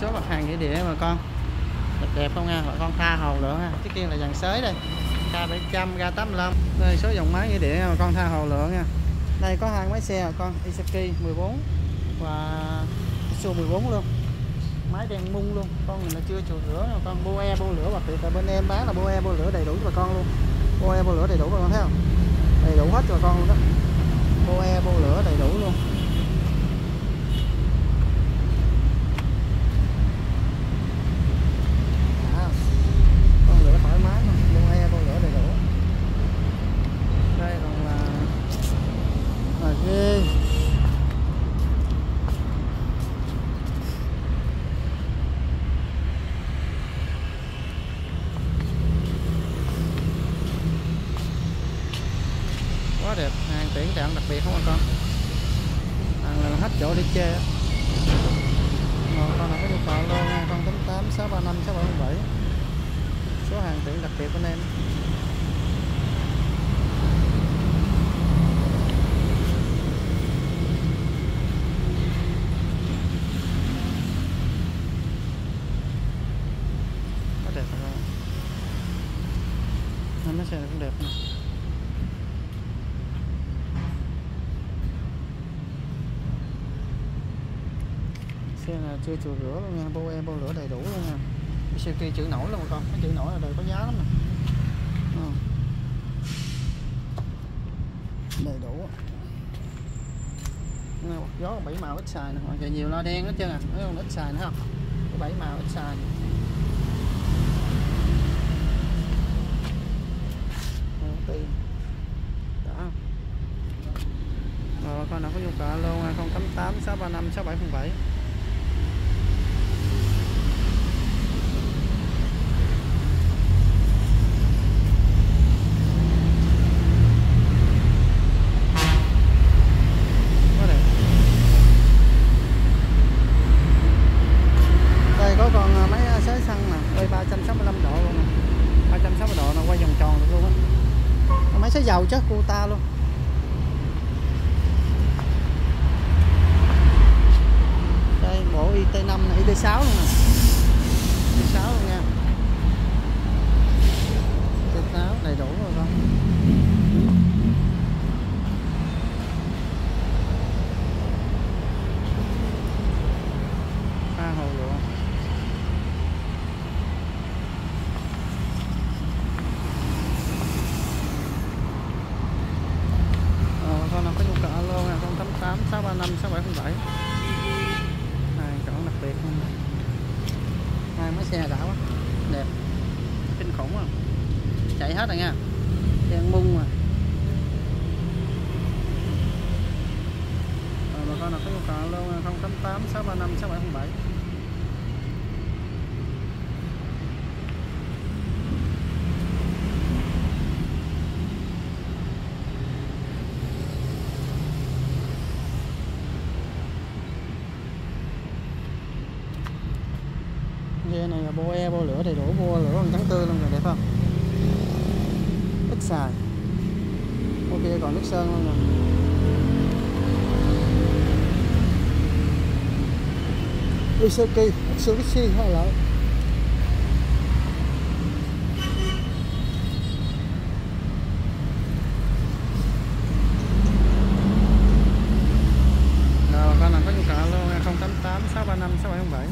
số mặt hàng nghĩa địa mà con. Đẹp đẹp không nha, bà con tha hồ lượng ha. Cái kia là dàn sới đây. K700 ga 85 đây, số dòng máy nghĩa địa bà con tha hồ lựa nha. Đây, có hai máy xe bà con. Isaki 14 và Isuzu 14 luôn. Máy đen mung luôn. Con này là chưa chùi rửa bà con. Bô e bô lửa và tuyệt là bên em bán là bô e bô lửa đầy đủ cho bà con luôn. Bô e bô lửa đầy đủ bà con thấy không? Đầy đủ hết cho bà con luôn đó. Bô e bô lửa đầy đủ luôn à, con lửa thoải mái luôn bô e bô lửa đầy đủ đây còn là đi quá đẹp hàng tuyển trạng đặc biệt không anh con? Hàng là hết chỗ đi chê ngồi con là có nhu cầu luôn con tám tám, sáu ba năm, sáu bảy số hàng tuyển đặc biệt bên em quá đẹp bà con Hai mấy xe này cũng đẹp nè xe là chưa chùi rửa luôn nha bô em bô rửa đầy đủ luôn nha. Cái xe kia chữ nổi luôn con, cái chữ nổi là đời có giá lắm nè. Ờ. Đầy đủ. Gió bảy màu ít xài nè trời nhiều lo đen hết trơn à mấy không ít xài nữa không? Cái bảy màu ít xài tiền. Đó. Ờ, Rồi bà con nào có nhu cầu luôn 088 635 6707 con máy à, à xăng nè quay 365 độ luôn nè. 360 độ nó quay vòng tròn được luôn á máy sẽ giàu chứ cô ta luôn. Đây, bộ IT5 này IT6 luôn nè. IT6 luôn IT6 đầy đủ rồi con pha hồ lụa ờ, con nào có nhu cầu alo nè con 88 635 6707 này chọn đặc biệt luôn nè. hai máy xe đã quá. Đẹp. Kinh khủng không chạy hết rồi nha đèn mung mà Rồi bà con nào có nhu cầu alo nè 088 635 6707 Ghe này là bô e, bô lửa đầy đủ, bô lửa bằng trắng tươi luôn rồi đẹp không? Ít xài. Ok còn nước sơn luôn nè. Isuki, Mitsubishi hay là Rồi con nào có nhu cầu luôn 088 635 6707